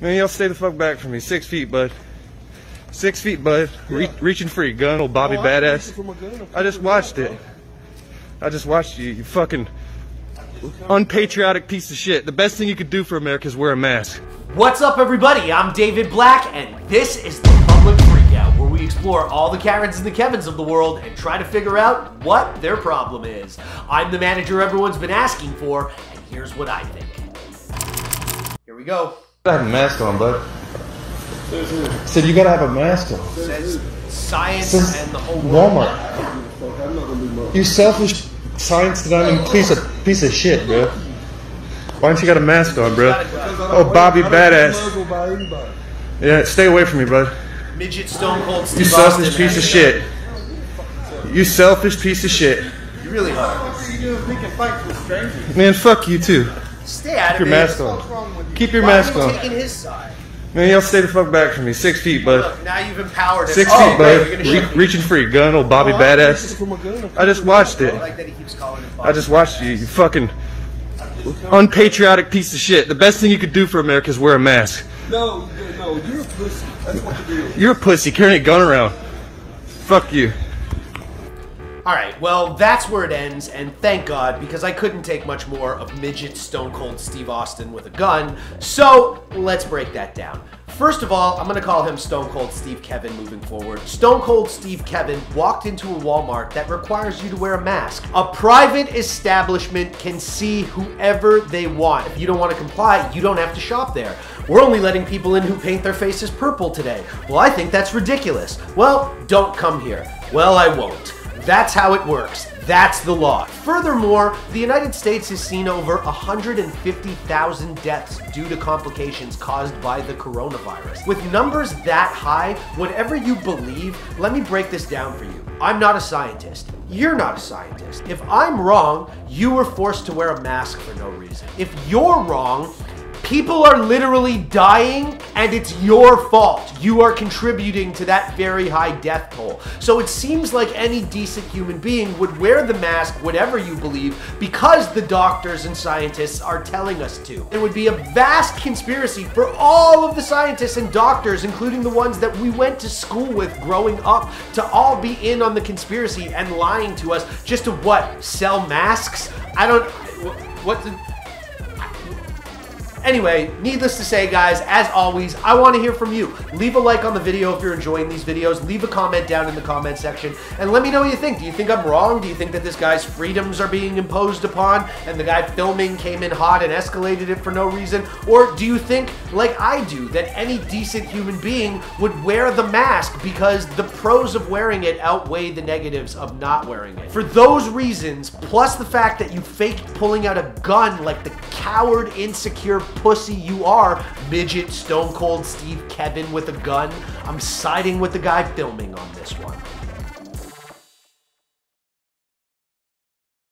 Man, y'all stay the fuck back from me. Six feet, bud. Six feet, bud. Re- reaching for your gun, old Bobby Oh, I'm Badass. reaching for my gun. I just watched it. I just watched you, you fucking unpatriotic piece of shit. The best thing you could do for America is wear a mask. What's up, everybody? I'm David Black, and this is the Public Freakout, where we explore all the Karens and the Kevins of the world and try to figure out what their problem is. I'm the manager everyone's been asking for, and here's what I think. Here we go. You gotta have a mask on, bud. Said you gotta have a mask on. Says science Says and the whole world. Walmart. Fuck, I'm not gonna be much. You selfish science denying piece of piece of shit, bro. Why don't you got a mask on, bro? Oh, Bobby Badass. muzzle by anybody. Yeah, stay away from me, bud. Midget Stone Cold You Steve selfish Austin, piece of man. shit. You selfish piece of shit. You really are. What are you doing picking fights with strangers? Man, fuck you too. Stay out of Keep your it. mask What's on. wrong with you? Keep your Why are mask you on. taking his side? Man, y'all stay the fuck back from me. Six feet, bud. Look, now you've empowered him. Six oh, feet, great, bud. you're gonna shoot Re- me. reaching for your gun, old Bobby Badass. for my gun. I just watched I it. like that he keeps calling him I just watched you, you fucking unpatriotic piece of shit. The best thing you could do for America is wear a mask. No, no, you're a pussy. That's what you do. You're a pussy carrying a gun around. Fuck you. All right, well, that's where it ends, and thank God, because I couldn't take much more of midget Stone Cold Steve Austin with a gun. So let's break that down. First of all, I'm gonna call him Stone Cold Steve Kevin moving forward. Stone Cold Steve Kevin walked into a Walmart that requires you to wear a mask. A private establishment can see whoever they want. If you don't want to comply, you don't have to shop there. We're only letting people in who paint their faces purple today. Well, I think that's ridiculous. Well, don't come here. Well, I won't. That's how it works. That's the law. Furthermore, the United States has seen over 150,000 deaths due to complications caused by the coronavirus. With numbers that high, whatever you believe, let me break this down for you. I'm not a scientist. You're not a scientist. If I'm wrong, you were forced to wear a mask for no reason. If you're wrong, People are literally dying, and it's your fault. You are contributing to that very high death toll. So it seems like any decent human being would wear the mask, whatever you believe, because the doctors and scientists are telling us to. It would be a vast conspiracy for all of the scientists and doctors, including the ones that we went to school with growing up, to all be in on the conspiracy and lying to us just to what? Sell masks? I don't. What? The, Anyway, needless to say, guys, as always, I want to hear from you. Leave a like on the video if you're enjoying these videos. Leave a comment down in the comment section and let me know what you think. Do you think I'm wrong? Do you think that this guy's freedoms are being imposed upon and the guy filming came in hot and escalated it for no reason? Or do you think, like I do, that any decent human being would wear the mask because the pros of wearing it outweigh the negatives of not wearing it? For those reasons, plus the fact that you faked pulling out a gun like the coward, insecure pussy you are, midget, stone cold Steve Kevin with a gun, I'm siding with the guy filming on this one.